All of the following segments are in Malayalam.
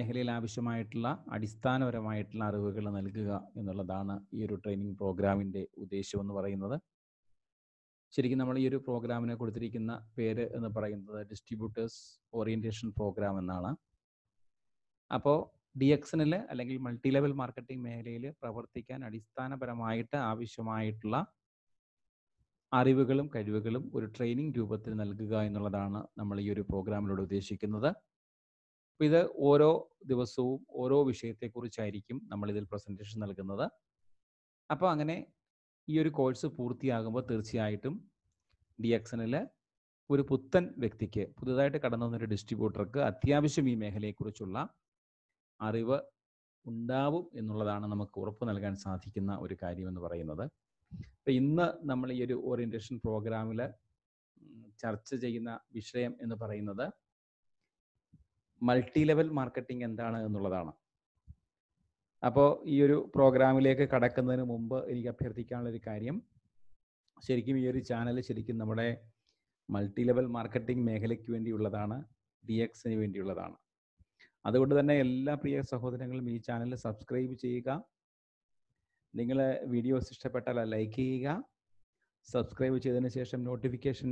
മേഖലയിൽ ആവശ്യമായിട്ടുള്ള അടിസ്ഥാനപരമായിട്ടുള്ള അറിവുകൾ നൽകുക എന്നുള്ളതാണ് ഈ ഒരു ട്രെയിനിങ് പ്രോഗ്രാമിന്റെ ഉദ്ദേശം എന്ന് പറയുന്നത്. ശരിക്കും നമ്മൾ ഈ ഒരു പ്രോഗ്രാമിന് കൊടുത്തിരിക്കുന്ന പേര് എന്ന് പറയുന്നത് ഡിസ്ട്രിബ്യൂട്ടേഴ്സ് ഓറിയന്റേഷൻ പ്രോഗ്രാം എന്നാണ്. അപ്പോൾ ഡി എക്സനിൽ അല്ലെങ്കിൽ മൾട്ടി ലെവൽ മാർക്കറ്റിംഗ് മേഖലയിൽ പ്രവർത്തിക്കാൻ അടിസ്ഥാനപരമായിട്ട് ആവശ്യമായിട്ടുള്ള അറിവുകളും കഴിവുകളും ഒരു ട്രെയിനിങ് രൂപത്തിൽ നൽകുക എന്നുള്ളതാണ് നമ്മൾ ഈ ഒരു പ്രോഗ്രാമിലൂടെ ഉദ്ദേശിക്കുന്നത്. അപ്പോൾ ഇത് ഓരോ ദിവസവും ഓരോ വിഷയത്തെക്കുറിച്ചായിരിക്കും നമ്മൾ ഇതിൽ പ്രസന്റേഷൻ നൽകുന്നത്. അപ്പോൾ അങ്ങനെ ഈ ഒരു കോഴ്സ് പൂർത്തിയാകുമ്പോൾ തീർച്ചയായിട്ടും ഡി എക്സനിൽ ഒരു പുത്തൻ വ്യക്തിക്ക് പുതുതായിട്ട് കടന്നു വന്നൊരു ഡിസ്ട്രിബ്യൂട്ടർക്ക് അത്യാവശ്യം ഈ മേഖലയെക്കുറിച്ചുള്ള അറിവ് ഉണ്ടാവും എന്നുള്ളതാണ് നമുക്ക് ഉറപ്പ് നൽകാൻ സാധിക്കുന്ന ഒരു കാര്യം എന്ന് പറയുന്നത്. അപ്പം ഇന്ന് നമ്മൾ ഈ ഒരു ഓറിയന്റേഷൻ പ്രോഗ്രാമിൽ ചർച്ച ചെയ്യുന്ന വിഷയം എന്ന് പറയുന്നത് മൾട്ടി ലെവൽ മാർക്കറ്റിംഗ് എന്താണ് എന്നുള്ളതാണ്. അപ്പോൾ ഈ ഒരു പ്രോഗ്രാമിലേക്ക് കടക്കുന്നതിന് മുമ്പ് എനിക്ക് അഭ്യർത്ഥിക്കാനുള്ള ഒരു കാര്യം. ശരിക്കും ഈ ഒരു ചാനൽ ശരിക്കും നമ്മുടെ മൾട്ടി ലെവൽ മാർക്കറ്റിംഗ് മേഖലയ്ക്ക് വേണ്ടിയുള്ളതാണ് ഡി എക്സിന് വേണ്ടിയുള്ളതാണ്. അതുകൊണ്ട് തന്നെ എല്ലാ പ്രിയ സഹോദരങ്ങളും ഈ ചാനൽ സബ്സ്ക്രൈബ് ചെയ്യുക. നിങ്ങൾ വീഡിയോസ് ഇഷ്ടപ്പെട്ടാൽ ലൈക്ക് ചെയ്യുക. സബ്സ്ക്രൈബ് ചെയ്തതിന് ശേഷം നോട്ടിഫിക്കേഷൻ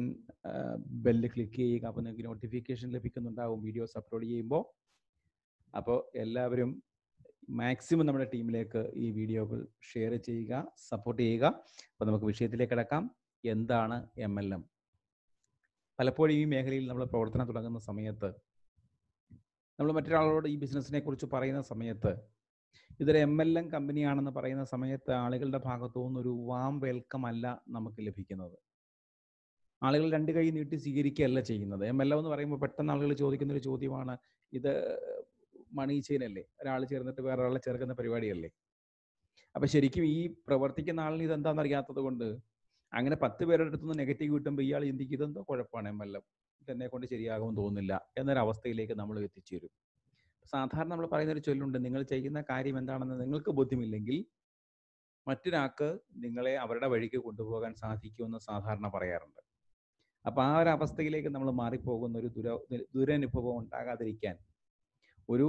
ബെല്ല് ക്ലിക്ക് ചെയ്യുക. അപ്പോൾ നിങ്ങൾക്ക് നോട്ടിഫിക്കേഷൻ ലഭിക്കുന്നുണ്ടാവും വീഡിയോസ് അപ്ലോഡ് ചെയ്യുമ്പോൾ. അപ്പോൾ എല്ലാവരും മാക്സിമം നമ്മുടെ ടീമിലേക്ക് ഈ വീഡിയോകൾ ഷെയർ ചെയ്യുക സപ്പോർട്ട് ചെയ്യുക. അപ്പോൾ നമുക്ക് വിഷയത്തിലേക്ക് കിടക്കാം. എന്താണ് എം എൽ എം പലപ്പോഴും ഈ മേഖലയിൽ നമ്മൾ പ്രവർത്തനം തുടങ്ങുന്ന സമയത്ത് നമ്മൾ മറ്റൊരാളോട് ഈ ബിസിനസ്സിനെ കുറിച്ച് പറയുന്ന സമയത്ത് ഇതൊരു എം എൽ എം കമ്പനിയാണെന്ന് പറയുന്ന സമയത്ത് ആളുകളുടെ ഭാഗത്തു നിന്നൊരു വാം വെൽക്കം അല്ല നമുക്ക് ലഭിക്കുന്നത്. ആളുകൾ രണ്ട് കൈ നീട്ടി സ്വീകരിക്കുകയല്ല ചെയ്യുന്നത്. എം എൽ എം എന്ന് പറയുമ്പോൾ പെട്ടെന്ന് ആളുകൾ ചോദിക്കുന്ന ഒരു ചോദ്യമാണ് ഇത് മണി ചെയിൻ അല്ലേ? ഒരാൾ ചേർന്നിട്ട് വേറെ ഒരാളെ ചേർക്കുന്ന പരിപാടിയല്ലേ? അപ്പൊ ശരിക്കും ഈ പ്രവർത്തിക്കുന്ന ആളിന് ഇത് എന്താണെന്ന് അറിയാത്തത് കൊണ്ട് അങ്ങനെ പത്ത് പേരുടെ അടുത്തുനിന്ന് നെഗറ്റീവ് കിട്ടുമ്പോൾ ഇയാൾ ചിന്തിക്കും ഇതെന്തോ കുഴപ്പമാണ് എം എൽ എം ഇതെന്നെ കൊണ്ട് ശരിയാകുമെന്ന് തോന്നുന്നില്ല എന്നൊരവസ്ഥയിലേക്ക് നമ്മൾ എത്തിച്ചേരും. സാധാരണ നമ്മൾ പറയുന്ന ഒരു ചൊല്ലുണ്ട് നിങ്ങൾ ചെയ്യുന്ന കാര്യം എന്താണെന്ന് നിങ്ങൾക്ക് ബോധ്യമില്ലെങ്കിൽ മറ്റൊരാൾക്ക് നിങ്ങളെ അവരുടെ വഴിക്ക് കൊണ്ടുപോകാൻ സാധിക്കുമെന്ന് സാധാരണ പറയാറുണ്ട്. അപ്പൊ ആ ഒരു അവസ്ഥയിലേക്ക് നമ്മൾ മാറിപ്പോകുന്ന ഒരു ദുര ദുരനുഭവം ഉണ്ടാകാതിരിക്കാൻ ഒരു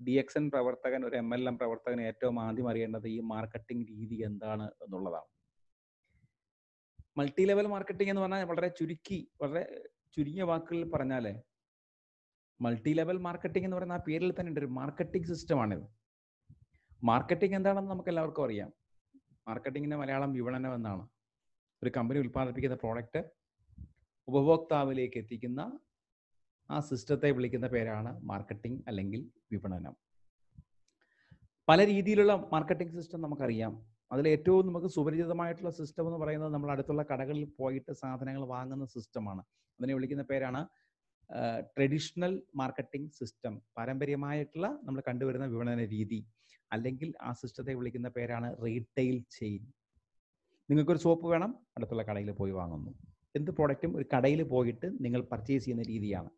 ഡി എക്സ് എൻ പ്രവർത്തകൻ ഒരു എം എൽ എം പ്രവർത്തകൻ ഏറ്റവും ആദ്യം അറിയേണ്ടത് ഈ മാർക്കറ്റിംഗ് രീതി എന്താണ് എന്നുള്ളതാണ്. മൾട്ടി ലെവൽ മാർക്കറ്റിംഗ് എന്ന് പറഞ്ഞാൽ വളരെ ചുരുക്കി വളരെ ചുരുങ്ങിയ വാക്കുകളിൽ പറഞ്ഞാലേ മൾട്ടി ലെവൽ മാർക്കറ്റിംഗ് എന്ന് പറയുന്ന ആ പേരിൽ തന്നെ ഉണ്ട് ഒരു മാർക്കറ്റിംഗ് സിസ്റ്റമാണിത് മാർക്കറ്റിംഗ് എന്താണെന്ന് നമുക്ക് എല്ലാവർക്കും അറിയാം. മാർക്കറ്റിംഗിന്റെ മലയാളം വിപണനം എന്നാണ്. ഒരു കമ്പനി ഉൽപ്പാദിപ്പിക്കുന്ന പ്രോഡക്റ്റ് ഉപഭോക്താവിലേക്ക് എത്തിക്കുന്ന ആ സിസ്റ്റത്തെ വിളിക്കുന്ന പേരാണ് മാർക്കറ്റിംഗ് അല്ലെങ്കിൽ വിപണനം. പല രീതിയിലുള്ള മാർക്കറ്റിംഗ് സിസ്റ്റം നമുക്കറിയാം. അതിൽ ഏറ്റവും നമുക്ക് സുപരിചിതമായിട്ടുള്ള സിസ്റ്റം എന്ന് പറയുന്നത് നമ്മൾ അടുത്തുള്ള കടകളിൽ പോയിട്ട് സാധനങ്ങൾ വാങ്ങുന്ന സിസ്റ്റമാണ് അതിനെ വിളിക്കുന്ന പേരാണ് ട്രഡീഷണൽ മാർക്കറ്റിംഗ് സിസ്റ്റം പാരമ്പര്യമായിട്ടുള്ള നമ്മൾ കണ്ടുവരുന്ന വിപണന രീതി അല്ലെങ്കിൽ ആ സിസ്റ്റത്തെ വിളിക്കുന്ന പേരാണ് റീറ്റെയിൽ ചെയിൻ നിങ്ങൾക്കൊരു സോപ്പ് വേണം അടുത്തുള്ള കടയിൽ പോയി വാങ്ങുന്നു. എന്ത് പ്രോഡക്റ്റും ഒരു കടയിൽ പോയിട്ട് നിങ്ങൾ പർച്ചേസ് ചെയ്യുന്ന രീതിയാണ്.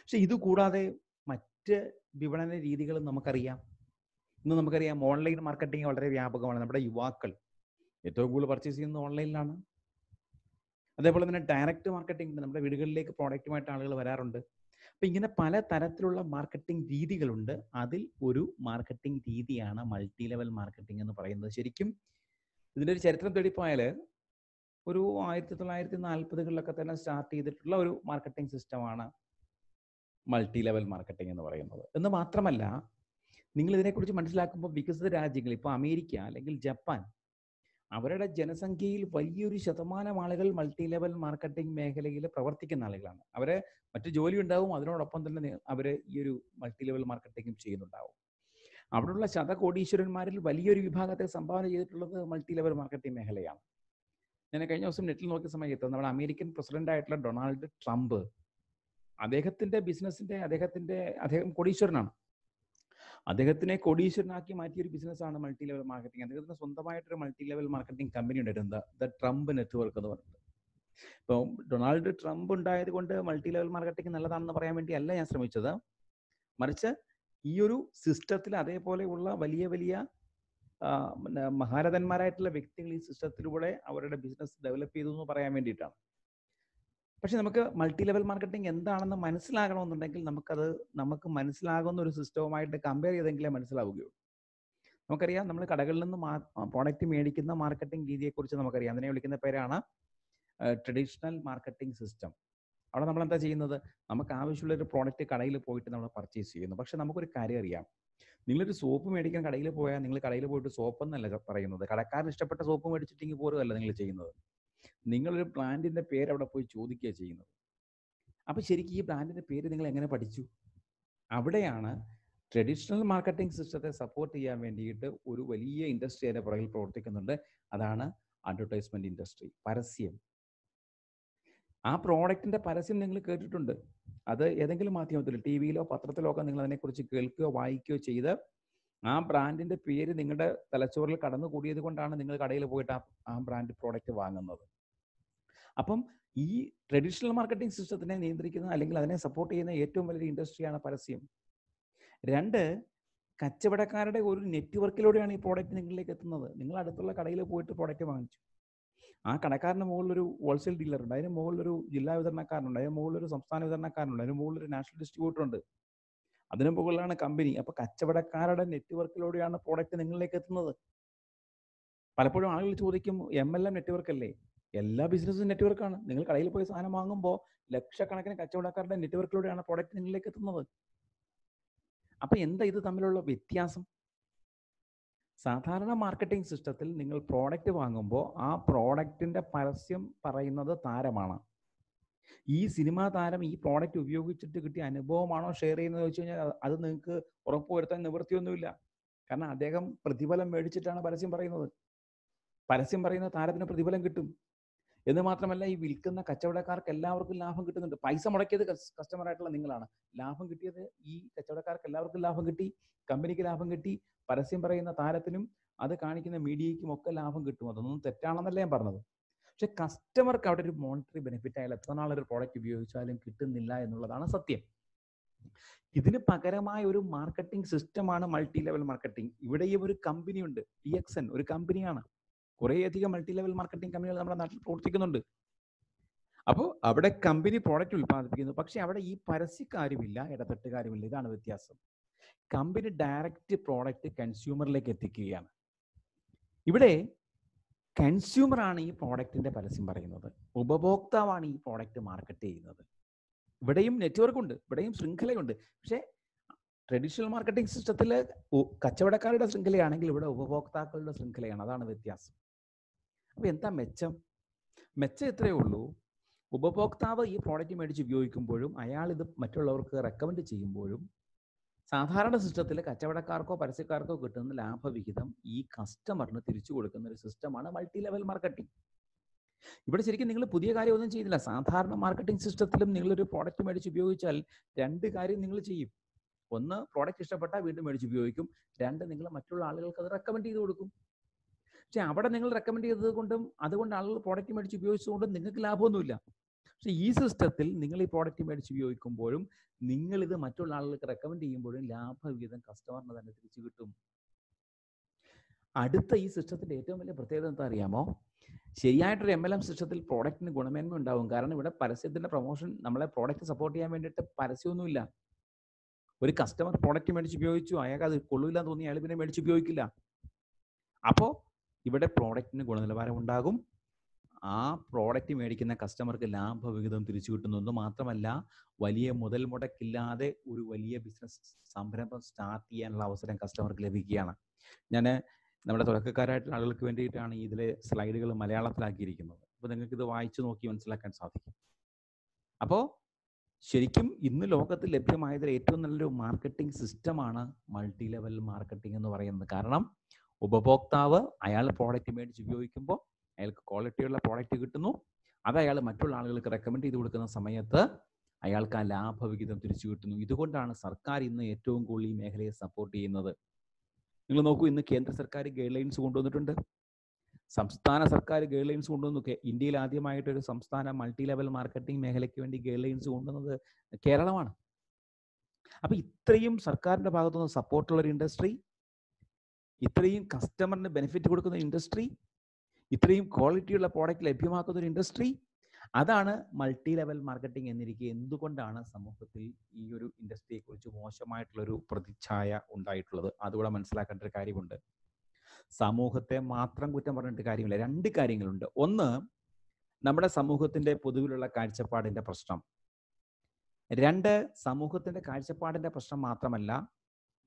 പക്ഷെ ഇത് കൂടാതെ മറ്റ് വിപണന രീതികൾ നമുക്കറിയാം. ഇന്ന് നമുക്കറിയാം ഓൺലൈൻ മാർക്കറ്റിംഗ് വളരെ വ്യാപകമാണ്. നമ്മുടെ യുവാക്കൾ ഏറ്റവും കൂടുതൽ പർച്ചേസ് ചെയ്യുന്നത് ഓൺലൈനിലാണ് അതേപോലെ തന്നെ ഡയറക്റ്റ് മാർക്കറ്റിംഗ് ഉണ്ട് നമ്മുടെ വീടുകളിലേക്ക് പ്രോഡക്റ്റുമായിട്ട് ആളുകൾ വരാറുണ്ട്. അപ്പൊ ഇങ്ങനെ പല തരത്തിലുള്ള മാർക്കറ്റിംഗ് രീതികളുണ്ട്. അതിൽ ഒരു മാർക്കറ്റിംഗ് രീതിയാണ് മൾട്ടി ലെവൽ മാർക്കറ്റിംഗ് എന്ന് പറയുന്നത്. ശരിക്കും ഇതിന്റെ ഒരു ചരിത്രം തേടിപ്പോയാൽ ഒരു ആയിരത്തി തൊള്ളായിരത്തി നാൽപ്പതുകളിലൊക്കെ തന്നെ സ്റ്റാർട്ട് ചെയ്തിട്ടുള്ള ഒരു മാർക്കറ്റിംഗ് സിസ്റ്റമാണ് മൾട്ടി ലെവൽ മാർക്കറ്റിംഗ് എന്ന് പറയുന്നത്. എന്ന് മാത്രമല്ല നിങ്ങൾ ഇതിനെക്കുറിച്ച് മനസ്സിലാക്കുമ്പോൾ വികസിത രാജ്യങ്ങൾ ഇപ്പോൾ അമേരിക്ക അല്ലെങ്കിൽ ജപ്പാൻ അവരുടെ ജനസംഖ്യയിൽ വലിയൊരു ശതമാനം ആളുകൾ മൾട്ടി ലെവൽ മാർക്കറ്റിംഗ് മേഖലയിൽ പ്രവർത്തിക്കുന്ന ആളുകളാണ്. അവരെ മറ്റു ജോലി ഉണ്ടാവും അതിനോടൊപ്പം തന്നെ അവർ ഈ ഒരു മൾട്ടി ലെവൽ മാർക്കറ്റിംഗും ചെയ്യുന്നുണ്ടാവും. അവിടെയുള്ള ശതകോടീശ്വരന്മാരിൽ വലിയൊരു വിഭാഗത്തെ സംഭാവന ചെയ്തിട്ടുള്ളത് മൾട്ടി ലെവൽ മാർക്കറ്റിംഗ് മേഖലയാണ്. ഞാൻ കഴിഞ്ഞ ദിവസം നെറ്റിൽ നോക്കിയ സമയത്ത് നമ്മുടെ അമേരിക്കൻ പ്രസിഡന്റ് ആയിട്ടുള്ള ഡൊണാൾഡ് ട്രംപ് അദ്ദേഹത്തിന്റെ ബിസിനസിന്റെ അദ്ദേഹത്തിന്റെ അദ്ദേഹം കോടീശ്വരനാണ്. അദ്ദേഹത്തിനെ കോടീശ്വരനാക്കി മാറ്റിയ ഒരു ബിസിനസ്സാണ് മൾട്ടി ലെവൽ മാർക്കറ്റിംഗ് അദ്ദേഹത്തിന് സ്വന്തമായിട്ടൊരു മൾട്ടി ലെവൽ മാർക്കറ്റിംഗ് കമ്പനി ഉണ്ടായിരുന്നു ദ ട്രംപ് നെറ്റ്വർക്ക് എന്ന് പറഞ്ഞിട്ട്. ഇപ്പോൾ ഡൊണാൾഡ് ട്രംപ് ഉണ്ടായത് കൊണ്ട് മൾട്ടി ലെവൽ മാർക്കറ്റിംഗ് നല്ലതാണെന്ന് പറയാൻ വേണ്ടി അല്ല ഞാൻ ശ്രമിച്ചത്. മറിച്ച് ഈ ഒരു സിസ്റ്റത്തിൽ അതേപോലെയുള്ള വലിയ വലിയ മഹാരഥന്മാരായിട്ടുള്ള വ്യക്തികൾ ഈ സിസ്റ്റത്തിലൂടെ അവരുടെ ബിസിനസ് ഡെവലപ്പ് ചെയ്തു എന്ന് പറയാൻ വേണ്ടിയിട്ടാണ്. പക്ഷെ നമുക്ക് മൾട്ടി ലെവൽ മാർക്കറ്റിംഗ് എന്താണെന്ന് മനസ്സിലാകണമെന്നുണ്ടെങ്കിൽ നമുക്കത് നമുക്ക് മനസ്സിലാകുന്ന ഒരു സിസ്റ്റവുമായിട്ട് കമ്പയർ ചെയ്തെങ്കിലേ മനസ്സിലാവുകയുള്ളൂ. നമുക്കറിയാം നമ്മൾ കടകളിൽ നിന്ന് പ്രോഡക്റ്റ് മേടിക്കുന്ന മാർക്കറ്റിംഗ് രീതിയെക്കുറിച്ച് നമുക്കറിയാം. അതിനെ വിളിക്കുന്ന പേരാണ് ട്രഡീഷണൽ മാർക്കറ്റിംഗ് സിസ്റ്റം അവിടെ നമ്മൾ എന്താ ചെയ്യുന്നത്? നമുക്ക് ആവശ്യമുള്ള ഒരു പ്രോഡക്റ്റ് കടയിൽ പോയിട്ട് നമ്മൾ പർച്ചേസ് ചെയ്യുന്നു. പക്ഷെ നമുക്കൊരു കാര്യം അറിയാം. നിങ്ങളൊരു സോപ്പ് മേടിക്കാൻ കടയിൽ പോയാൽ നിങ്ങൾ കടയിൽ പോയിട്ട് സോപ്പ് എന്നല്ല പറയുന്നത്. കടക്കാരൻ ഇഷ്ടപ്പെട്ട സോപ്പ് മേടിച്ചിട്ടെങ്കിൽ പോരുമല്ല നിങ്ങൾ ചെയ്യുന്നത്. നിങ്ങളൊരു പ്ലാന്റിന്റെ പേര് അവിടെ പോയി ചോദിക്കുക ചെയ്യുന്നത്. അപ്പോൾ ശരിക്കും ഈ ബ്രാൻഡിന്റെ പേര് നിങ്ങൾ എങ്ങനെ പഠിച്ചു? അവിടെയാണ് ട്രഡീഷണൽ മാർക്കറ്റിംഗ് സിസ്റ്റത്തെ സപ്പോർട്ട് ചെയ്യാൻ വേണ്ടിയിട്ട് ഒരു വലിയ ഇൻഡസ്ട്രി അതിന്റെ പുറകിൽ പ്രവർത്തിക്കുന്നുണ്ട്. അതാണ് അഡ്വർടൈസ്മെന്റ് ഇൻഡസ്ട്രി പരസ്യം. ആ പ്രോഡക്റ്റിന്റെ പരസ്യം നിങ്ങൾ കേട്ടിട്ടുണ്ട്. അത് ഏതെങ്കിലും മാധ്യമത്തിൽ ടി വിയിലോ പത്രത്തിലോ ഒക്കെ നിങ്ങൾ അതിനെക്കുറിച്ച് കേൾക്കുകയോ വായിക്കുകയോ ചെയ്ത് ആ ബ്രാൻഡിന്റെ പേര് നിങ്ങളുടെ തലച്ചോറിൽ കടന്നു കൂടിയത് കൊണ്ടാണ് നിങ്ങൾ കടയിൽ പോയിട്ട് ആ ആ ബ്രാൻഡ് പ്രോഡക്റ്റ് വാങ്ങുന്നത്. അപ്പം ഈ ട്രഡീഷണൽ മാർക്കറ്റിംഗ് സിസ്റ്റത്തിനെ നിയന്ത്രിക്കുന്ന അല്ലെങ്കിൽ അതിനെ സപ്പോർട്ട് ചെയ്യുന്ന ഏറ്റവും വലിയൊരു ഇൻഡസ്ട്രിയാണ് പരസ്യം. രണ്ട് കച്ചവടക്കാരുടെ ഒരു നെറ്റ്വർക്കിലൂടെയാണ് ഈ പ്രോഡക്റ്റ് നിങ്ങളിലേക്ക് എത്തുന്നത്. നിങ്ങൾ അടുത്തുള്ള കടയിൽ പോയിട്ട് പ്രോഡക്റ്റ് വാങ്ങിച്ചു. ആ കടക്കാരന് മുകളിലൊരു ഹോൾസെയിൽ ഡീലർ ഉണ്ട് അതിന് മുകളിലൊരു ജില്ലാ വിതരണക്കാരനുണ്ട്. അതിന് മുകളിലൊരു സംസ്ഥാന വിതരണക്കാരനുണ്ട്. അതിന് മുകളിലൊരു നാഷണൽ ഡിസ്ട്രിബ്യൂട്ടർ ഉണ്ട് അതിന് മുകളിലാണ് കമ്പനി. അപ്പൊ കച്ചവടക്കാരുടെ നെറ്റ്വർക്കിലൂടെയാണ് പ്രോഡക്റ്റ് നിങ്ങളിലേക്ക് എത്തുന്നത്. പലപ്പോഴും ആളുകൾ ചോദിക്കും എം എൽ എം നെറ്റ്വർക്ക് അല്ലേ? എല്ലാ ബിസിനസ്സും നെറ്റ്വർക്കാണ് നിങ്ങൾ കടയിൽ പോയി സാധനം വാങ്ങുമ്പോൾ ലക്ഷക്കണക്കിന് കച്ചവടക്കാരുടെ നെറ്റ്വർക്കിലൂടെയാണ് പ്രോഡക്റ്റ് നിങ്ങളിലേക്ക് എത്തുന്നത്. അപ്പൊ എന്താ ഇത് തമ്മിലുള്ള വ്യത്യാസം? സാധാരണ മാർക്കറ്റിംഗ് സിസ്റ്റത്തിൽ നിങ്ങൾ പ്രോഡക്റ്റ് വാങ്ങുമ്പോൾ ആ പ്രോഡക്റ്റിന്റെ പരസ്യം പറയുന്നത് താരമാണ്. ഈ സിനിമാ താരം ഈ പ്രോഡക്റ്റ് ഉപയോഗിച്ചിട്ട് കിട്ടിയ അനുഭവമാണോ ഷെയർ ചെയ്യുന്നത് വെച്ച് കഴിഞ്ഞാൽ അത് നിങ്ങൾക്ക് ഉറപ്പുവരുത്താൻ നിവൃത്തിയൊന്നുമില്ല. കാരണം അദ്ദേഹം പ്രതിഫലം മേടിച്ചിട്ടാണ് പരസ്യം പറയുന്നത്. പരസ്യം പറയുന്ന താരത്തിന് പ്രതിഫലം കിട്ടും. എന്ന് മാത്രമല്ല ഈ വിൽക്കുന്ന കച്ചവടക്കാർക്ക് എല്ലാവർക്കും ലാഭം കിട്ടുന്നുണ്ട്. പൈസ മുടക്കിയത് കസ്റ്റമർ ആയിട്ടുള്ള നിങ്ങളാണ്. ലാഭം കിട്ടിയത് ഈ കച്ചവടക്കാർക്ക് എല്ലാവർക്കും ലാഭം കിട്ടി കമ്പനിക്ക് ലാഭം കിട്ടി പരസ്യം പറയുന്ന താരത്തിനും അത് കാണിക്കുന്ന മീഡിയയ്ക്കും ഒക്കെ ലാഭം കിട്ടും. അതൊന്നും തെറ്റാണെന്നല്ല ഞാൻ പറഞ്ഞത്. പക്ഷെ കസ്റ്റമർക്ക് അവിടെ ഒരു മോണിറ്ററി ബെനിഫിറ്റ് ആയാലും എത്ര നാളൊരു പ്രോഡക്റ്റ് ഉപയോഗിച്ചാലും കിട്ടുന്നില്ല എന്നുള്ളതാണ് സത്യം. ഇതിന് പകരമായ ഒരു മാർക്കറ്റിംഗ് സിസ്റ്റമാണ് മൾട്ടി ലെവൽ മാർക്കറ്റിംഗ് ഇവിടെ ഈ ഒരു കമ്പനി ഉണ്ട് ടി എക്സ് എൻ ഒരു കമ്പനിയാണ് കുറേയധികം മൾട്ടി ലെവൽ മാർക്കറ്റിംഗ് കമ്പനികൾ നമ്മുടെ നാട്ടിൽ പ്രവർത്തിക്കുന്നുണ്ട്. അപ്പോൾ അവിടെ കമ്പനി പ്രോഡക്റ്റ് ഉൽപ്പാദിപ്പിക്കുന്നു. പക്ഷെ അവിടെ ഈ പരസ്യക്കാരുമില്ല ഇടപെട്ടുകാരുമില്ല ഇതാണ് വ്യത്യാസം. കമ്പനി ഡയറക്റ്റ് പ്രോഡക്റ്റ് കൺസ്യൂമറിലേക്ക് എത്തിക്കുകയാണ്. ഇവിടെ കൺസ്യൂമർ ആണ് ഈ പ്രോഡക്റ്റിന്റെ പരസ്യം പറയുന്നത്. ഉപഭോക്താവാണ് ഈ പ്രോഡക്റ്റ് മാർക്കറ്റ് ചെയ്യുന്നത്. ഇവിടെയും നെറ്റ്വർക്ക് ഉണ്ട് ഇവിടെയും ശൃംഖലയുണ്ട്. പക്ഷേ ട്രഡീഷണൽ മാർക്കറ്റിംഗ് സിസ്റ്റത്തിൽ കച്ചവടക്കാരുടെ ശൃംഖലയാണെങ്കിൽ ഇവിടെ ഉപഭോക്താക്കളുടെ ശൃംഖലയാണ്. അതാണ് വ്യത്യാസം. അപ്പോൾ എന്താ മെച്ചം? മെച്ചം ഇത്രയേ ഉള്ളൂ. ഉപഭോക്താവ് ഈ പ്രോഡക്റ്റ് മേടിച്ച് ഉപയോഗിക്കുമ്പോഴും അയാൾ ഇത് മറ്റുള്ളവർക്ക് റെക്കമെൻഡ് ചെയ്യുമ്പോഴും സാധാരണ സിസ്റ്റത്തിൽ കച്ചവടക്കാർക്കോ പരസ്യക്കാർക്കോ കിട്ടുന്ന ലാഭവിഹിതം ഈ കസ്റ്റമറിന് തിരിച്ചു കൊടുക്കുന്ന ഒരു സിസ്റ്റമാണ് മൾട്ടി ലെവൽ മാർക്കറ്റിംഗ്. ഇവിടെ ശരിക്കും നിങ്ങൾ പുതിയ കാര്യമൊന്നും ചെയ്യുന്നില്ല സാധാരണ മാർക്കറ്റിംഗ് സിസ്റ്റത്തിലും നിങ്ങളൊരു പ്രോഡക്റ്റ് മേടിച്ച് ഉപയോഗിച്ചാൽ രണ്ട് കാര്യം നിങ്ങൾ ചെയ്യും. ഒന്ന് പ്രോഡക്റ്റ് ഇഷ്ടപ്പെട്ടാൽ വീണ്ടും മേടിച്ച് ഉപയോഗിക്കും. രണ്ട് നിങ്ങൾ മറ്റുള്ള ആളുകൾക്ക് അത് റെക്കമെൻഡ് ചെയ്ത് കൊടുക്കും. പക്ഷെ അവിടെ നിങ്ങൾ റെക്കമെൻഡ് ചെയ്തത് കൊണ്ടും അതുകൊണ്ട് ആളുകൾ പ്രോഡക്റ്റ് മേടിച്ച് ഉപയോഗിച്ചതുകൊണ്ടും നിങ്ങൾക്ക് ലാഭമൊന്നുമില്ല. പക്ഷെ ഈ സിസ്റ്റത്തിൽ നിങ്ങൾ ഈ പ്രോഡക്റ്റ് മേടിച്ച് ഉപയോഗിക്കുമ്പോഴും നിങ്ങൾ ഇത് മറ്റുള്ള ആളുകൾക്ക് റെക്കമെൻഡ് ചെയ്യുമ്പോഴും ലാഭവിഹിതം കസ്റ്റമറിന് തന്നെ തിരിച്ചു കിട്ടും. അടുത്ത ഈ സിസ്റ്റത്തിന്റെ ഏറ്റവും വലിയ പ്രത്യേകത എന്താ അറിയാമോ? ശരിയായിട്ടൊരു എം എൽ എം സിസ്റ്റത്തിൽ പ്രോഡക്റ്റിന് ഗുണമേന്മ ഉണ്ടാവും. കാരണം ഇവിടെ പരസ്യത്തിന്റെ പ്രൊമോഷൻ നമ്മളെ പ്രോഡക്റ്റ് സപ്പോർട്ട് ചെയ്യാൻ വേണ്ടിയിട്ട് പരസ്യമൊന്നുമില്ല. ഒരു കസ്റ്റമർ പ്രോഡക്റ്റ് മേടിച്ച് ഉപയോഗിച്ചു അയാൾക്ക് അത് കൊള്ളില്ല തോന്നി അയാൾ പിന്നെ മേടിച്ച് ഉപയോഗിക്കില്ല. അപ്പോ ഇവിടെ പ്രോഡക്റ്റിന് ഗുണനിലവാരം ഉണ്ടാകും. ആ പ്രോഡക്റ്റ് മേടിക്കുന്ന കസ്റ്റമർക്ക് ലാഭവിഹിതം തിരിച്ചു കിട്ടുന്നു മാത്രമല്ല വലിയ മുതൽ മുടക്കില്ലാതെ ഒരു വലിയ ബിസിനസ് സംരംഭം സ്റ്റാർട്ട് ചെയ്യാനുള്ള അവസരം കസ്റ്റമർക്ക് ലഭിക്കുകയാണ്. ഞാൻ നമ്മുടെ തുടക്കക്കാരായിട്ടുള്ള ആളുകൾക്ക് വേണ്ടിയിട്ടാണ് ഇതിലെ സ്ലൈഡുകൾ മലയാളത്തിലാക്കിയിരിക്കുന്നത്. അപ്പോൾ നിങ്ങൾക്ക് ഇത് വായിച്ചു നോക്കി മനസ്സിലാക്കാൻ സാധിക്കും. അപ്പോൾ ശരിക്കും ഇന്ന് ലോകത്ത് ലഭ്യമായതിൽ ഏറ്റവും നല്ലൊരു മാർക്കറ്റിംഗ് സിസ്റ്റമാണ് മൾട്ടി ലെവൽ മാർക്കറ്റിംഗ് എന്ന് പറയുന്നത്. കാരണം ഉപഭോക്താവ് അയാൾ പ്രോഡക്റ്റ് മേടിച്ച് ഉപയോഗിക്കുമ്പോൾ അയാൾക്ക് ക്വാളിറ്റിയുള്ള പ്രോഡക്റ്റ് കിട്ടുന്നു. അത് അയാൾ മറ്റുള്ള ആളുകൾക്ക് റെക്കമെൻഡ് ചെയ്ത് കൊടുക്കുന്ന സമയത്ത് അയാൾക്ക് ആ ലാഭവിഹിതം തിരിച്ചു കിട്ടുന്നു. ഇതുകൊണ്ടാണ് സർക്കാർ ഇന്ന് ഏറ്റവും കൂടുതൽ ഈ മേഖലയെ സപ്പോർട്ട് ചെയ്യുന്നത്. നിങ്ങൾ നോക്കൂ ഇന്ന് കേന്ദ്ര സർക്കാർ ഗൈഡ് ലൈൻസ് കൊണ്ടുവന്നിട്ടുണ്ട്. സംസ്ഥാന സർക്കാർ ഗൈഡ് ലൈൻസ് കൊണ്ടുവന്നു ഇന്ത്യയിൽ ആദ്യമായിട്ട് ഒരു സംസ്ഥാന മൾട്ടി ലെവൽ മാർക്കറ്റിംഗ് മേഖലയ്ക്ക് വേണ്ടി ഗൈഡ് ലൈൻസ് കൊണ്ടുവന്നത് കേരളമാണ്. അപ്പൊ ഇത്രയും സർക്കാരിന്റെ ഭാഗത്തുനിന്ന് സപ്പോർട്ടുള്ള ഒരു ഇൻഡസ്ട്രി ഇത്രയും കസ്റ്റമറിന് ബെനിഫിറ്റ് കൊടുക്കുന്ന ഇൻഡസ്ട്രി ഇത്രയും ക്വാളിറ്റിയുള്ള പ്രോഡക്റ്റ് ലഭ്യമാക്കുന്ന ഒരു ഇൻഡസ്ട്രി അതാണ് മൾട്ടി ലെവൽ മാർക്കറ്റിംഗ് എന്നിരിക്കെ എന്തുകൊണ്ടാണ് സമൂഹത്തിൽ ഈ ഒരു ഇൻഡസ്ട്രിയെ കുറിച്ച് മോശമായിട്ടുള്ളൊരു പ്രതിച്ഛായ ഉണ്ടായിട്ടുള്ളത്? അതുകൂടെ മനസ്സിലാക്കേണ്ട ഒരു കാര്യമുണ്ട്. സമൂഹത്തെ മാത്രം കുറ്റം പറഞ്ഞിട്ട് കാര്യമില്ല. രണ്ട് കാര്യങ്ങളുണ്ട്. ഒന്ന് നമ്മുടെ സമൂഹത്തിന്റെ പൊതുവിലുള്ള കാഴ്ചപ്പാടിന്റെ പ്രശ്നം. രണ്ട് സമൂഹത്തിന്റെ കാഴ്ചപ്പാടിന്റെ പ്രശ്നം മാത്രമല്ല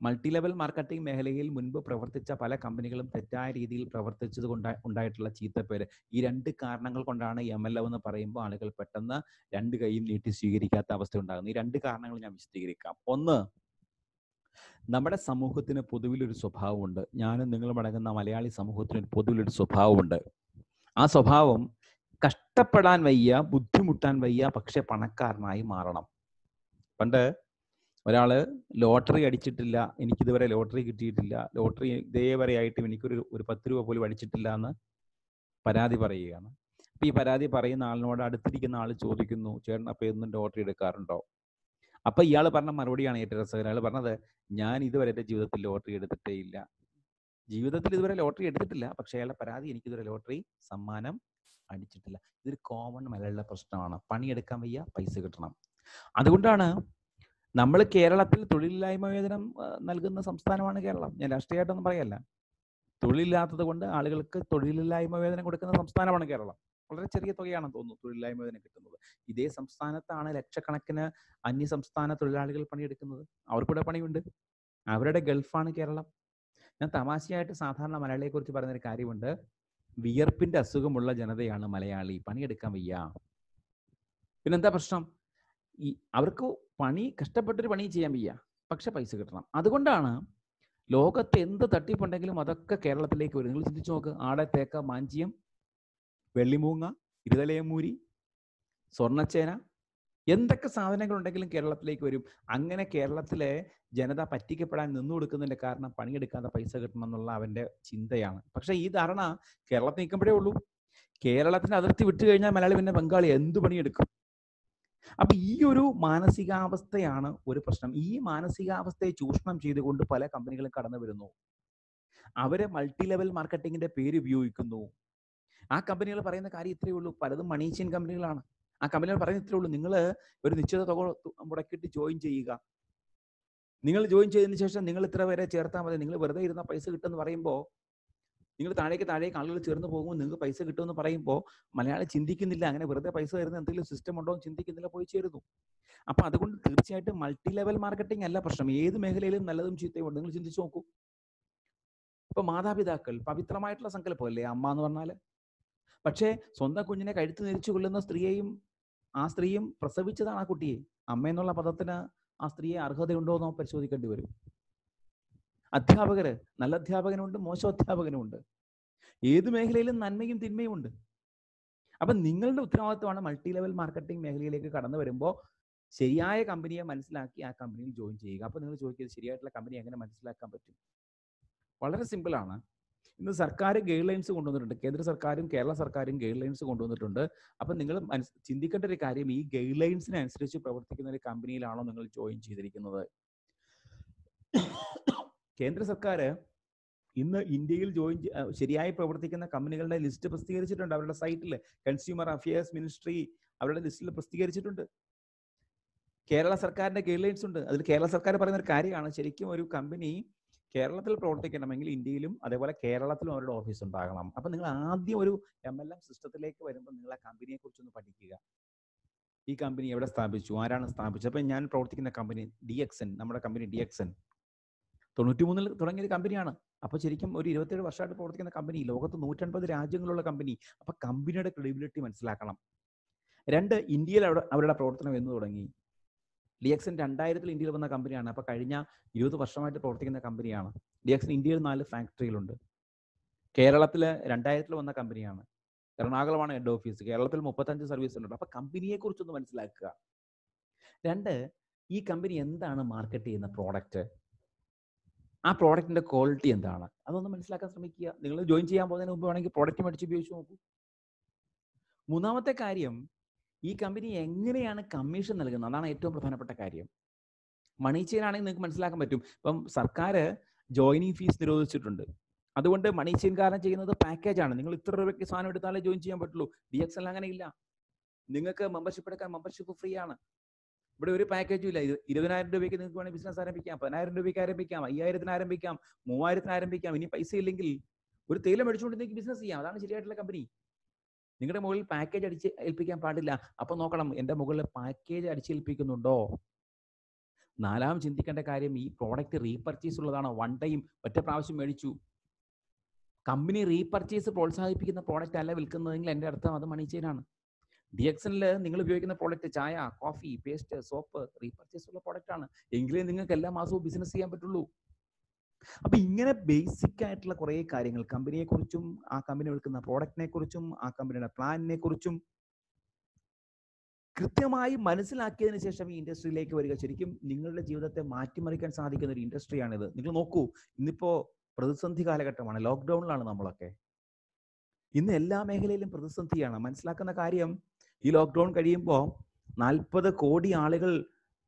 മൾട്ടി ലെവൽ മാർക്കറ്റിംഗ് മേഖലയിൽ മുൻപ് പ്രവർത്തിച്ച പല കമ്പനികളും തെറ്റായ രീതിയിൽ പ്രവർത്തിച്ചത് കൊണ്ട് ഉണ്ടായിട്ടുള്ള ചീത്തപ്പേര്. ഈ രണ്ട് കാരണങ്ങൾ കൊണ്ടാണ് എം എൽ എന്ന് പറയുമ്പോൾ ആളുകൾ പെട്ടെന്ന് രണ്ട് കൈയും നീട്ടി സ്വീകരിക്കാത്ത അവസ്ഥ ഉണ്ടാകുന്നു. ഈ രണ്ട് കാരണങ്ങൾ ഞാൻ വിശദീകരിക്കാം. ഒന്ന് നമ്മുടെ സമൂഹത്തിന് പൊതുവിലൊരു സ്വഭാവമുണ്ട്. ഞാനും നിങ്ങളും അടങ്ങുന്ന മലയാളി സമൂഹത്തിന് പൊതുവിലൊരു സ്വഭാവമുണ്ട്. ആ സ്വഭാവം കഷ്ടപ്പെടാൻ വയ്യ ബുദ്ധിമുട്ടാൻ വയ്യ പക്ഷെ പണക്കാരനായി മാറണം. പണ്ട് ഒരാൾ ലോട്ടറി അടിച്ചിട്ടില്ല എനിക്കിതുവരെ ലോട്ടറി കിട്ടിയിട്ടില്ല ലോട്ടറി ഇതേവരെ ആയിട്ടും എനിക്കൊരു ഒരു പത്ത് രൂപ പോലും അടിച്ചിട്ടില്ല എന്ന് പരാതി പറയുകയാണ്. അപ്പൊ ഈ പരാതി പറയുന്ന ആളിനോട് അടുത്തിരിക്കുന്ന ആൾ ചോദിക്കുന്നു ചേട്ടൻ അപ്പൊ എന്നും ലോട്ടറി എടുക്കാറുണ്ടോ? അപ്പൊ ഇയാൾ പറഞ്ഞ മറുപടിയാണ് ഏറ്റവും രസകരം. അയാൾ പറഞ്ഞത് ഞാൻ ഇതുവരെ എന്റെ ജീവിതത്തിൽ ലോട്ടറി എടുത്തിട്ടേ ഇല്ല. ജീവിതത്തിൽ ഇതുവരെ ലോട്ടറി എടുത്തിട്ടില്ല പക്ഷേ അയാളുടെ പരാതി എനിക്ക് ഇതുവരെ ലോട്ടറി സമ്മാനം അടിച്ചിട്ടില്ല. ഇതൊരു കോമൺ മലയാളിയുടെ പ്രശ്നമാണ്. പണിയെടുക്കാൻ വയ്യ പൈസ കിട്ടണം. അതുകൊണ്ടാണ് നമ്മൾ കേരളത്തിൽ തൊഴിലില്ലായ്മ വേതനം നൽകുന്ന സംസ്ഥാനമാണ് കേരളം. ഞാൻ രാഷ്ട്രീയമായിട്ടൊന്നും പറയല്ല. തൊഴിലില്ലാത്തത് കൊണ്ട് ആളുകൾക്ക് തൊഴിലില്ലായ്മ വേതനം കൊടുക്കുന്ന സംസ്ഥാനമാണ് കേരളം. വളരെ ചെറിയ തുകയാണെന്ന് തോന്നുന്നു തൊഴിലില്ലായ്മ വേതനം കിട്ടുന്നത്. ഇതേ സംസ്ഥാനത്താണ് ലക്ഷക്കണക്കിന് അന്യ സംസ്ഥാന തൊഴിലാളികൾ പണിയെടുക്കുന്നത്. അവർക്കൂടെ പണിയുണ്ട്. അവരുടെ ഗൾഫാണ് കേരളം. ഞാൻ തമാശയായിട്ട് സാധാരണ മലയാളിയെ കുറിച്ച് പറയുന്നൊരു കാര്യമുണ്ട്. വിയർപ്പിന്റെ അസുഖമുള്ള ജനതയാണ് മലയാളി. പണിയെടുക്കാൻ വയ്യ. പിന്നെന്താ പ്രശ്നം? ഈ അവർക്ക് പണി കഷ്ടപ്പെട്ടൊരു പണി ചെയ്യാൻ വയ്യ. പക്ഷെ പൈസ കിട്ടണം. അതുകൊണ്ടാണ് ലോകത്ത് എന്ത് തട്ടിപ്പുണ്ടെങ്കിലും അതൊക്കെ കേരളത്തിലേക്ക് വരും. നിങ്ങൾ ചിന്തിച്ചു നോക്ക്. ആടെ തേക്ക മാഞ്ചിയം വെള്ളിമൂങ്ങ ഇരുതലയമൂരി സ്വർണച്ചേന എന്തൊക്കെ സാധനങ്ങളുണ്ടെങ്കിലും കേരളത്തിലേക്ക് വരും. അങ്ങനെ കേരളത്തിലെ ജനത പറ്റിക്കപ്പെടാൻ നിന്നു കൊടുക്കുന്നതിന്റെ കാരണം പണിയെടുക്കാതെ പൈസ കിട്ടണം എന്നുള്ള അവന്റെ ചിന്തയാണ്. പക്ഷെ ഈ ധാരണ കേരളത്തിൽ നിൽക്കുമ്പോഴേ ഉള്ളൂ. കേരളത്തിന്റെ അതിർത്തി വിട്ടു കഴിഞ്ഞാൽ മലയാളി പിന്നെ ബംഗാളി എന്ത് പണിയെടുക്കും? അപ്പൊ ഈ ഒരു മാനസികാവസ്ഥയാണ് ഒരു പ്രശ്നം. ഈ മാനസികാവസ്ഥയെ ചൂഷണം ചെയ്തുകൊണ്ട് പല കമ്പനികളും കടന്നു വരുന്നു. അവർ മൾട്ടി ലെവൽ മാർക്കറ്റിംഗിന്റെ പേര് ഉപയോഗിക്കുന്നു. ആ കമ്പനികൾ പറയുന്ന കാര്യം ഇത്രയേ ഉള്ളൂ. പലതും മണീഷ്യൻ കമ്പനികളാണ്. ആ കമ്പനികൾ പറയുന്ന ഇത്രയേ ഉള്ളൂ. നിങ്ങൾ ഒരു നിശ്ചിത തുക മുടക്കിയിട്ട് ജോയിൻ ചെയ്യുക. നിങ്ങൾ ജോയിൻ ചെയ്തതിന് ശേഷം നിങ്ങൾ ഇത്ര വരെ ചേർത്താൽ മതി. നിങ്ങൾ വെറുതെ ഇരുന്ന പൈസ കിട്ടുമെന്ന് പറയുമ്പോൾ നിങ്ങൾ താഴേക്ക് താഴേക്ക് ആളുകൾ ചേർന്ന് പോകുമ്പോൾ നിങ്ങൾക്ക് പൈസ കിട്ടുമെന്ന് പറയുമ്പോൾ മലയാളി ചിന്തിക്കുന്നില്ല അങ്ങനെ വെറുതെ പൈസ വരുന്ന എന്തെങ്കിലും സിസ്റ്റം ഉണ്ടോ എന്ന് ചിന്തിക്കുന്നില്ല പോയി ചേരുന്നു. അപ്പൊ അതുകൊണ്ട് തീർച്ചയായിട്ടും മൾട്ടി ലെവൽ മാർക്കറ്റിംഗ് അല്ല പ്രശ്നം. ഏത് മേഖലയിലും നല്ലതും ചീത്തയും ഉണ്ട്. നിങ്ങൾ ചിന്തിച്ചു നോക്കൂ. ഇപ്പൊ മാതാപിതാക്കൾ പവിത്രമായിട്ടുള്ള സങ്കല്പമല്ലേ? അമ്മ എന്ന് പറഞ്ഞാൽ. പക്ഷേ സ്വന്തം കുഞ്ഞിനെ കഴുത്ത് നെരിച്ചു കൊല്ലുന്ന സ്ത്രീയെയും ആ സ്ത്രീയും പ്രസവിച്ചതാണ് ആ കുട്ടിയെ. അമ്മ എന്നുള്ള പദത്തിന് ആ സ്ത്രീയെ അർഹതയുണ്ടോ എന്ന് പരിശോധിക്കേണ്ടി വരും. അധ്യാപകര് നല്ല അധ്യാപകനുണ്ട് മോശം അധ്യാപകനുമുണ്ട്. ഏത് മേഖലയിലും നന്മയും തിന്മയും ഉണ്ട്. അപ്പം നിങ്ങളുടെ ഉത്തരവാദിത്വമാണ് മൾട്ടി ലെവൽ മാർക്കറ്റിംഗ് മേഖലയിലേക്ക് കടന്നു വരുമ്പോൾ ശരിയായ കമ്പനിയെ മനസ്സിലാക്കി ആ കമ്പനിയിൽ ജോയിൻ ചെയ്യുക. അപ്പോൾ നിങ്ങൾ ചോദിക്കുന്നത് ശരിയായിട്ടുള്ള കമ്പനി എങ്ങനെ മനസ്സിലാക്കാൻ പറ്റും? വളരെ സിമ്പിളാണ് ഇന്ന് സർക്കാർ ഗൈഡ് ലൈൻസ് കൊണ്ടുവന്നിട്ടുണ്ട്. കേന്ദ്ര സർക്കാരും കേരള സർക്കാരും ഗൈഡ് ലൈൻസ് കൊണ്ടുവന്നിട്ടുണ്ട്. അപ്പം നിങ്ങൾ ചിന്തിക്കേണ്ട ഒരു കാര്യം ഈ ഗൈഡ് ലൈൻസിനനുസരിച്ച് പ്രവർത്തിക്കുന്ന ഒരു കമ്പനിയിലാണോ നിങ്ങൾ ജോയിൻ ചെയ്തിരിക്കുന്നത്? കേന്ദ്ര സർക്കാർ ഇന്ന് ഇന്ത്യയിൽ ജോയിൻ ശരിയായി പ്രവർത്തിക്കുന്ന കമ്പനികളുടെ ലിസ്റ്റ് പ്രസിദ്ധീകരിച്ചിട്ടുണ്ട്. അവരുടെ സൈറ്റിൽ കൺസ്യൂമർ അഫയേഴ്സ് മിനിസ്ട്രി അവരുടെ ലിസ്റ്റിൽ പ്രസിദ്ധീകരിച്ചിട്ടുണ്ട്. കേരള സർക്കാരിന്റെ ഗൈഡ് ലൈൻസ് ഉണ്ട്. അതിൽ കേരള സർക്കാർ പറയുന്ന ഒരു കാര്യമാണ്. ശരിക്കും ഒരു കമ്പനി കേരളത്തിൽ പ്രവർത്തിക്കണമെങ്കിൽ ഇന്ത്യയിലും അതേപോലെ കേരളത്തിലും അവരുടെ ഓഫീസ് ഉണ്ടാകണം. അപ്പൊ നിങ്ങൾ ആദ്യം ഒരു എം എൽ എം സിസ്റ്റത്തിലേക്ക് വരുമ്പോൾ നിങ്ങൾ ആ കമ്പനിയെ കുറിച്ചൊന്ന് പഠിക്കുക. ഈ കമ്പനി എവിടെ സ്ഥാപിച്ചു? ആരാണ് സ്ഥാപിച്ചത്? അപ്പൊ ഞാൻ പ്രവർത്തിക്കുന്ന കമ്പനി ഡി എക്സ് എൻ നമ്മുടെ കമ്പനി ഡി എക്സ് എൻ തൊണ്ണൂറ്റി മൂന്നിൽ തുടങ്ങിയ ഒരു കമ്പനിയാണ്. അപ്പൊ ശരിക്കും ഒരു ഇരുപത്തേഴ് വർഷമായിട്ട് പ്രവർത്തിക്കുന്ന കമ്പനി ലോകത്ത് നൂറ്റൻപത് രാജ്യങ്ങളുള്ള കമ്പനി അപ്പൊ കമ്പനിയുടെ ക്രെഡിബിലിറ്റി മനസ്സിലാക്കണം. രണ്ട് ഇന്ത്യയിൽ അവിടെ അവരുടെ പ്രവർത്തനം എന്ന് തുടങ്ങി. ഡിയക്സൻ രണ്ടായിരത്തിൽ ഇന്ത്യയിൽ വന്ന കമ്പനിയാണ് അപ്പൊ കഴിഞ്ഞ ഇരുപത് വർഷമായിട്ട് പ്രവർത്തിക്കുന്ന കമ്പനിയാണ് ഡിയക്സൻ ഇന്ത്യയിൽ നാല് ഫാക്ടറികളുണ്ട് കേരളത്തിൽ രണ്ടായിരത്തിൽ വന്ന കമ്പനിയാണ് എറണാകുളമാണ് ഹെഡ് ഓഫീസ് കേരളത്തിൽ മുപ്പത്തഞ്ച് സർവീസ് ഉണ്ട്. അപ്പൊ കമ്പനിയെ കുറിച്ചൊന്ന് മനസ്സിലാക്കുക. രണ്ട് ഈ കമ്പനി എന്താണ് മാർക്കറ്റ് ചെയ്യുന്ന പ്രോഡക്റ്റ് ആ പ്രോഡക്റ്റിന്റെ ക്വാളിറ്റി എന്താണ്? അതൊന്ന് മനസ്സിലാക്കാൻ ശ്രമിക്കുക. നിങ്ങൾ ജോയിൻ ചെയ്യാൻ പോകുന്നതിന് മുമ്പ് വേണമെങ്കിൽ പ്രോഡക്റ്റ് മേടിച്ച് ഉപയോഗിച്ച് നോക്കൂ. മൂന്നാമത്തെ കാര്യം ഈ കമ്പനി എങ്ങനെയാണ് കമ്മീഷൻ നൽകുന്നത്? അതാണ് ഏറ്റവും പ്രധാനപ്പെട്ട കാര്യം. മണി ചെയിൻ നിങ്ങൾക്ക് മനസ്സിലാക്കാൻ പറ്റും. ഇപ്പം സർക്കാർ ജോയിനിങ് ഫീസ് നിരോധിച്ചിട്ടുണ്ട്. അതുകൊണ്ട് മണി ചെയിൻ കാരണം ചെയ്യുന്നത് പാക്കേജ് ആണ്. നിങ്ങൾ ഇത്ര രൂപയ്ക്ക് സാധനം എടുത്താലേ ജോയിൻ ചെയ്യാൻ പറ്റുള്ളൂ. ഡി എക്സ് എൽ അങ്ങനെ ഇല്ല. നിങ്ങൾക്ക് മെമ്പർഷിപ്പ് എടുക്കാൻ മെമ്പർഷിപ്പ് ഫ്രീ ആണ്. ഇവിടെ ഒരു പാക്കേജും ഇല്ല. ഇത് ഇരുപതിനായിരം രൂപയ്ക്ക് നിങ്ങൾക്ക് വേണമെങ്കിൽ ബിസിനസ് ആരംഭിക്കാം. പതിനായിരം രൂപയ്ക്ക് ആരംഭിക്കാം. അയ്യായിരത്തിന് ആരംഭിക്കാം. മൂവായിരത്തിന് ആരംഭിക്കാം. ഇനി പൈസ ഇല്ലെങ്കിൽ ഒരു തേയില മേടിച്ചുകൊണ്ട് നിങ്ങൾക്ക് ബിസിനസ് ചെയ്യാം. അതാണ് ശരിയായിട്ടുള്ള കമ്പനി നിങ്ങളുടെ മുകളിൽ പാക്കേജ് അടിച്ച് ഏൽപ്പിക്കാൻ പാടില്ല. അപ്പൊ നോക്കണം എന്റെ മുകളിൽ പാക്കേജ് അടിച്ചേൽപ്പിക്കുന്നുണ്ടോ? നാലാം ചിന്തിക്കേണ്ട കാര്യം ഈ പ്രോഡക്റ്റ് റീപർച്ചേസ് ഉള്ളതാണ്. വൺ ടൈം ഒറ്റ പ്രാവശ്യം മേടിച്ചു. കമ്പനി റീപർച്ചേസ് പ്രോത്സാഹിപ്പിക്കുന്ന പ്രോഡക്റ്റ് അല്ല വിൽക്കുന്നതെങ്കിൽ എന്റെ അർത്ഥം അത് മണി ചെയിനാണ് ഡി എക്സനിൽ നിങ്ങൾ ഉപയോഗിക്കുന്ന പ്രോഡക്റ്റ് ചായ കോഫി പേസ്റ്റ് സോപ്പ് റീപർച്ചേസ് ഉള്ള പ്രോഡക്റ്റ് ആണ്. എങ്കിലേ നിങ്ങൾക്ക് എല്ലാ മാസവും ബിസിനസ് ചെയ്യാൻ പറ്റുള്ളൂ. അപ്പൊ ഇങ്ങനെ ബേസിക് ആയിട്ടുള്ള കുറെ കാര്യങ്ങൾ കമ്പനിയെ കുറിച്ചും ആ കമ്പനി വിൽക്കുന്ന പ്രോഡക്റ്റിനെ കുറിച്ചും ആ കമ്പനിയുടെ പ്ലാനിനെ കുറിച്ചും കൃത്യമായി മനസ്സിലാക്കിയതിനു ശേഷം ഈ ഇൻഡസ്ട്രിയിലേക്ക് വരിക. ശരിക്കും നിങ്ങളുടെ ജീവിതത്തെ മാറ്റിമറിക്കാൻ സാധിക്കുന്ന ഒരു ഇൻഡസ്ട്രിയാണിത് നിങ്ങൾ നോക്കൂ ഇന്നിപ്പോ പ്രതിസന്ധി കാലഘട്ടമാണ്. ലോക്ക്ഡൌണിലാണ് നമ്മളൊക്കെ. ഇന്ന് എല്ലാ മേഖലയിലും പ്രതിസന്ധിയാണ്. മനസ്സിലാക്കുന്ന കാര്യം ഈ ലോക്ക്ഡൌൺ കഴിയുമ്പോൾ നാൽപ്പത് കോടി ആളുകൾ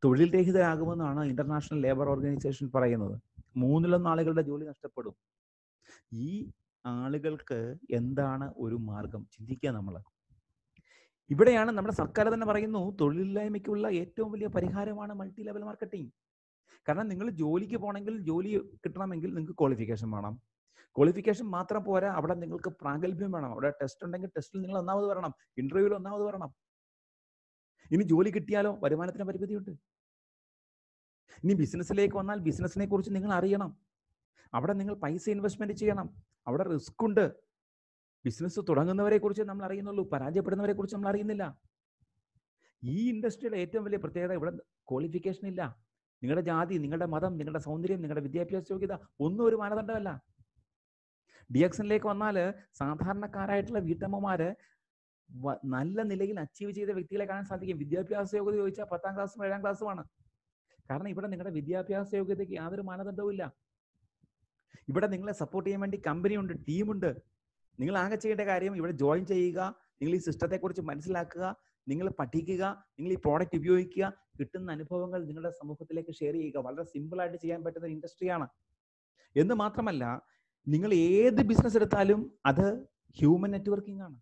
തൊഴിൽ രഹിതരാകുമെന്നാണ് ഇന്റർനാഷണൽ ലേബർ ഓർഗനൈസേഷൻ പറയുന്നത്. മൂന്നിലൊന്ന് ആളുകളുടെ ജോലി നഷ്ടപ്പെടും. ഈ ആളുകൾക്ക് എന്താണ് ഒരു മാർഗം? ചിന്തിക്കുക നമ്മൾ ഇവിടെയാണ് നമ്മുടെ സർക്കാർ തന്നെ പറയുന്നു തൊഴിലില്ലായ്മയ്ക്കുള്ള ഏറ്റവും വലിയ പരിഹാരമാണ് മൾട്ടി ലെവൽ മാർക്കറ്റിംഗ് കാരണം നിങ്ങൾ ജോലിക്ക് പോകണമെങ്കിൽ ജോലി കിട്ടണമെങ്കിൽ നിങ്ങൾക്ക് ക്വാളിഫിക്കേഷൻ വേണം. ക്വാളിഫിക്കേഷൻ മാത്രം പോരാ. അവിടെ നിങ്ങൾക്ക് പ്രാഗൽഭ്യം വേണം. അവിടെ ടെസ്റ്റ് ഉണ്ടെങ്കിൽ ടെസ്റ്റിൽ നിങ്ങൾ ഒന്നാമത് വരണം. ഇന്റർവ്യൂവിൽ ഒന്നാമത് വരണം. ഇനി ജോലി കിട്ടിയാലോ? വരുമാനത്തിന് പരിമിതിയുണ്ട്. ഇനി ബിസിനസ്സിലേക്ക് വന്നാൽ ബിസിനസ്സിനെ കുറിച്ച് നിങ്ങൾ അറിയണം. അവിടെ നിങ്ങൾ പൈസ ഇൻവെസ്റ്റ്മെന്റ് ചെയ്യണം. അവിടെ റിസ്ക് ഉണ്ട്. ബിസിനസ് തുടങ്ങുന്നവരെ കുറിച്ച് നമ്മൾ അറിയുന്നുള്ളൂ. പരാജയപ്പെടുന്നവരെ കുറിച്ച് നമ്മൾ അറിയുന്നില്ല. ഈ ഇൻഡസ്ട്രിയുടെ ഏറ്റവും വലിയ പ്രത്യേകത ഇവിടെ ക്വാളിഫിക്കേഷൻ ഇല്ല. നിങ്ങളുടെ ജാതി നിങ്ങളുടെ മതം നിങ്ങളുടെ സൗന്ദര്യം നിങ്ങളുടെ വിദ്യാഭ്യാസ യോഗ്യത ഒന്നും ഒരു മാനദണ്ഡമല്ല. ഡി എക്സിനിലേക്ക് വന്നാൽ സാധാരണക്കാരായിട്ടുള്ള വീട്ടമ്മമാര് നല്ല നിലയിൽ അച്ചീവ് ചെയ്ത വ്യക്തികളെ കാണാൻ സാധിക്കും. വിദ്യാഭ്യാസ യോഗ്യത ചോദിച്ചാൽ പത്താം ക്ലാസ്സും ഏഴാം ക്ലാസ്സുമാണ് കാരണം ഇവിടെ നിങ്ങളുടെ വിദ്യാഭ്യാസ യോഗ്യതയ്ക്ക് യാതൊരു മാനദണ്ഡവും ഇല്ല. ഇവിടെ നിങ്ങളെ സപ്പോർട്ട് ചെയ്യാൻ വേണ്ടി കമ്പനിയുണ്ട് ടീമുണ്ട് നിങ്ങൾ ആകെ ചെയ്യേണ്ട കാര്യം ഇവിടെ ജോയിൻ ചെയ്യുക നിങ്ങൾ ഈ സിസ്റ്റത്തെ കുറിച്ച് മനസ്സിലാക്കുക നിങ്ങൾ പഠിക്കുക നിങ്ങൾ ഈ പ്രോഡക്റ്റ് ഉപയോഗിക്കുക കിട്ടുന്ന അനുഭവങ്ങൾ നിങ്ങളുടെ സമൂഹത്തിലേക്ക് ഷെയർ ചെയ്യുക. വളരെ സിമ്പിൾ ആയിട്ട് ചെയ്യാൻ പറ്റുന്ന ഇൻഡസ്ട്രിയാണ് എന്ന് മാത്രമല്ല നിങ്ങൾ ഏത് ബിസിനസ് എടുത്താലും അത് ഹ്യൂമൻ നെറ്റ്വർക്കിംഗ് ആണ്.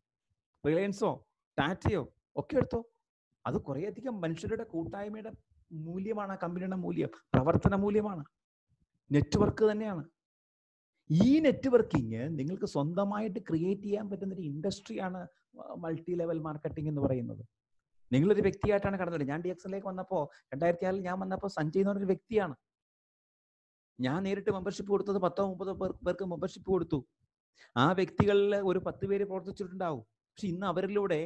റിലയൻസോ ടാറ്റയോ ഒക്കെ എടുത്തോ. അത് കുറേയധികം മനുഷ്യരുടെ കൂട്ടായ്മയുടെ മൂല്യമാണ് ആ കമ്പനിയുടെ മൂല്യം. പ്രവർത്തന മൂല്യമാണ്. നെറ്റ്വർക്ക് തന്നെയാണ്. ഈ നെറ്റ്വർക്കിംഗ് നിങ്ങൾക്ക് സ്വന്തമായിട്ട് ക്രിയേറ്റ് ചെയ്യാൻ പറ്റുന്ന ഒരു ഇൻഡസ്ട്രിയാണ് മൾട്ടി ലെവൽ മാർക്കറ്റിംഗ് എന്ന് പറയുന്നത്. നിങ്ങളൊരു വ്യക്തിയായിട്ടാണ് കടന്നു വരുന്നത് ഞാൻ ഡി എക്സിലേക്ക് വന്നപ്പോൾ രണ്ടായിരത്തി ആറിൽ ഞാൻ വന്നപ്പോൾ സഞ്ജയ് എന്ന് പറഞ്ഞൊരു വ്യക്തിയാണ്. ഞാൻ നേരിട്ട് മെമ്പർഷിപ്പ് കൊടുത്തത് പത്തോ മുപ്പതോ പേർ പേർക്ക് മെമ്പർഷിപ്പ് കൊടുത്തു. ആ വ്യക്തികളിൽ ഒരു പത്ത് പേര് പ്രവർത്തിച്ചിട്ടുണ്ടാവും. പക്ഷെ ഇന്ന് അവരിലൂടെ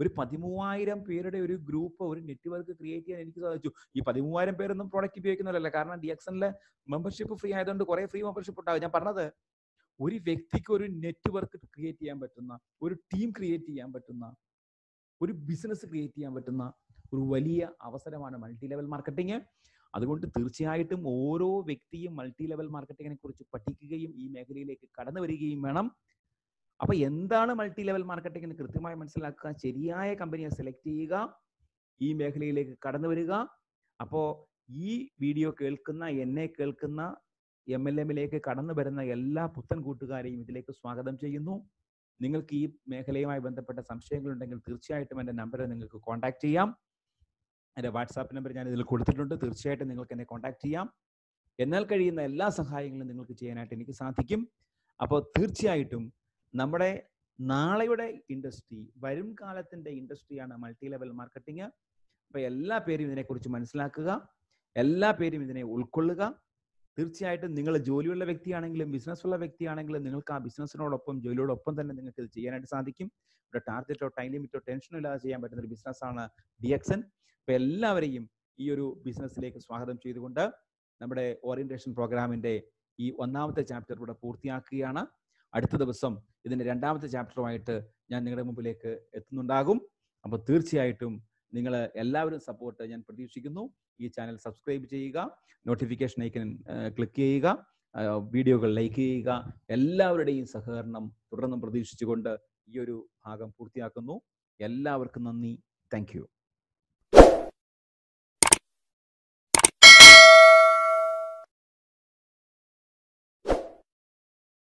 ഒരു പതിമൂവായിരം പേരുടെ ഒരു ഗ്രൂപ്പ് ഒരു നെറ്റ്വർക്ക് ക്രിയേറ്റ് ചെയ്യാൻ എനിക്ക് സാധിച്ചു. ഈ പതിമൂവായിരം പേരൊന്നും പ്രോഡക്റ്റ് ഉപയോഗിക്കുന്നവരല്ല. കാരണം ഡി എക്സനിലെ മെമ്പർഷിപ്പ് ഫ്രീ ആയതുകൊണ്ട് കുറെ ഫ്രീ മെമ്പർഷിപ്പ് ഉണ്ടാവും. ഞാൻ പറഞ്ഞത് ഒരു വ്യക്തിക്ക് ഒരു നെറ്റ്വർക്ക് ക്രിയേറ്റ് ചെയ്യാൻ പറ്റുന്ന ഒരു ടീം ക്രിയേറ്റ് ചെയ്യാൻ പറ്റുന്ന ഒരു ബിസിനസ് ക്രിയേറ്റ് ചെയ്യാൻ പറ്റുന്ന ഒരു വലിയ അവസരമാണ് മൾട്ടി ലെവൽ മാർക്കറ്റിംഗ് അതുകൊണ്ട് തീർച്ചയായിട്ടും ഓരോ വ്യക്തിയും മൾട്ടി ലെവൽ മാർക്കറ്റിങ്ങിനെ കുറിച്ച് പഠിക്കുകയും ഈ മേഖലയിലേക്ക് കടന്നു വരികയും വേണം. അപ്പൊ എന്താണ് മൾട്ടി ലെവൽ മാർക്കറ്റിംഗ് എന്ന് കൃത്യമായി മനസ്സിലാക്കുക? ശരിയായ കമ്പനിയെ സെലക്ട് ചെയ്യുക ഈ മേഖലയിലേക്ക് കടന്നു വരിക. അപ്പോ ഈ വീഡിയോ കേൾക്കുന്ന എന്നെ കേൾക്കുന്ന എം എൽ എമ്മിലേക്ക് കടന്നു വരുന്ന എല്ലാ പുത്തൻ കൂട്ടുകാരെയും ഇതിലേക്ക് സ്വാഗതം ചെയ്യുന്നു. നിങ്ങൾക്ക് ഈ മേഖലയുമായി ബന്ധപ്പെട്ട സംശയങ്ങളുണ്ടെങ്കിൽ തീർച്ചയായിട്ടും എന്റെ നമ്പറിൽ നിങ്ങൾക്ക് കോൺടാക്ട് ചെയ്യാം. എന്റെ വാട്സാപ്പ് നമ്പർ ഞാൻ ഇതിൽ കൊടുത്തിട്ടുണ്ട്. തീർച്ചയായിട്ടും നിങ്ങൾക്ക് എന്നെ കോൺടാക്ട് ചെയ്യാം. എന്നാൽ കഴിയുന്ന എല്ലാ സഹായങ്ങളും നിങ്ങൾക്ക് ചെയ്യാനായിട്ട് എനിക്ക് സാധിക്കും. അപ്പോൾ തീർച്ചയായിട്ടും നമ്മുടെ നാളെയുടെ ഇൻഡസ്ട്രി വരും കാലത്തിന്റെ ഇൻഡസ്ട്രിയാണ് മൾട്ടി ലെവൽ മാർക്കറ്റിംഗ്. അപ്പോൾ എല്ലാ പേരും ഇതിനെക്കുറിച്ച് മനസ്സിലാക്കുക. എല്ലാ പേരും ഇതിനെ ഉൾക്കൊള്ളുക. തീർച്ചയായിട്ടും നിങ്ങൾ ജോലിയുള്ള വ്യക്തിയാണെങ്കിലും ബിസിനസ് ഉള്ള വ്യക്തിയാണെങ്കിലും നിങ്ങൾക്ക് ആ ബിസിനസ്സിനോടൊപ്പം ജോലിയോടൊപ്പം തന്നെ നിങ്ങൾക്ക് ഇത് ചെയ്യാനായിട്ട് സാധിക്കും. ഇവിടെ ടാർഗറ്റോ ടൈം ലിമിറ്റോ ടെൻഷനോ ഇല്ലാതെ ചെയ്യാൻ പറ്റുന്ന ഒരു ബിസിനസ്സാണ് ഡി എക്സൻ അപ്പൊ എല്ലാവരെയും ഈ ഒരു ബിസിനസ്സിലേക്ക് സ്വാഗതം ചെയ്തുകൊണ്ട് നമ്മുടെ ഓറിയന്റേഷൻ പ്രോഗ്രാമിന്റെ ഈ ഒന്നാമത്തെ ചാപ്റ്റർ ഇവിടെ പൂർത്തിയാക്കുകയാണ്. അടുത്ത ദിവസം ഇതിന്റെ രണ്ടാമത്തെ ചാപ്റ്ററുമായിട്ട് ഞാൻ നിങ്ങളുടെ മുമ്പിലേക്ക് എത്തുന്നുണ്ടാകും. അപ്പോൾ തീർച്ചയായിട്ടും നിങ്ങൾ എല്ലാവരും സപ്പോർട്ട് ഞാൻ പ്രതീക്ഷിക്കുന്നു. ഈ ചാനൽ സബ്സ്ക്രൈബ് ചെയ്യുക നോട്ടിഫിക്കേഷൻ ഐക്കൻ ക്ലിക്ക് ചെയ്യുക വീഡിയോകൾ ലൈക്ക് ചെയ്യുക. എല്ലാവരുടെയും സഹകരണം തുടർന്നും പ്രതീക്ഷിച്ചുകൊണ്ട് ഈ ഒരു ഭാഗം പൂർത്തിയാക്കുന്നു. എല്ലാവർക്കും നന്ദി. താങ്ക്